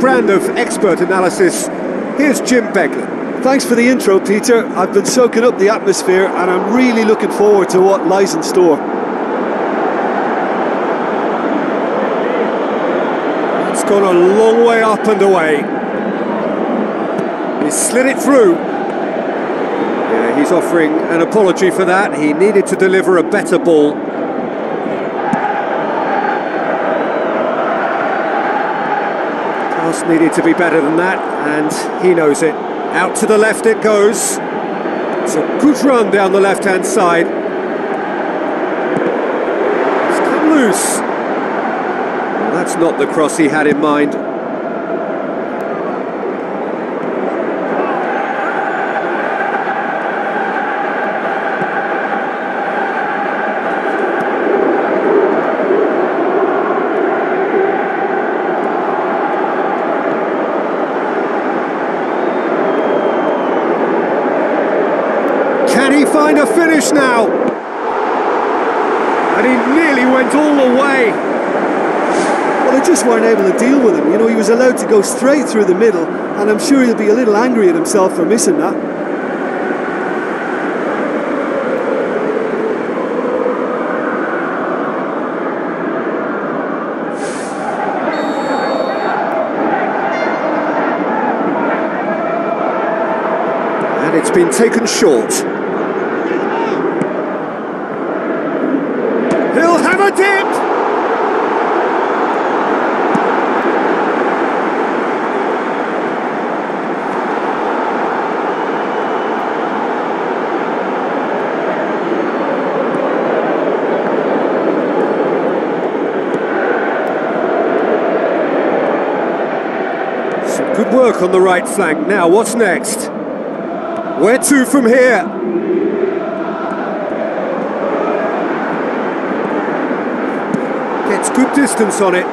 kind of expert analysis. Here's Jim Beglin. Thanks for the intro, Peter. I've been soaking up the atmosphere and I'm really looking forward to what lies in store. It's gone a long way up and away. He slid it through. Yeah, he's offering an apology for that. He needed to deliver a better ball. Pass needed to be better than that, and he knows it. Out to the left it goes. It's a good run down the left-hand side. It's come loose. Well, that's not the cross he had in mind. Can he find a finish now? And he nearly went all the way. Well, they just weren't able to deal with him. You know, he was allowed to go straight through the middle, and I'm sure he'll be a little angry at himself for missing that. And it's been taken short. He'll have a dip! Some good work on the right flank. Now, what's next? Where to from here? Gets good distance on it.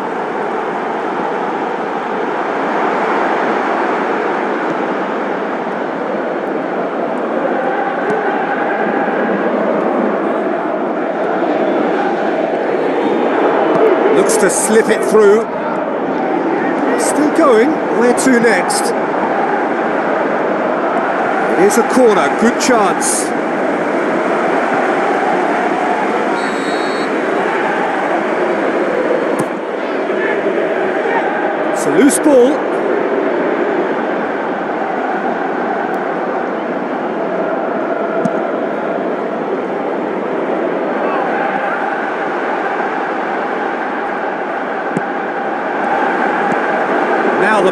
Looks to slip it through. Going. Where to next? Here's a corner, good chance. It's a loose ball.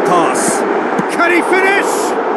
Pass. Can he finish?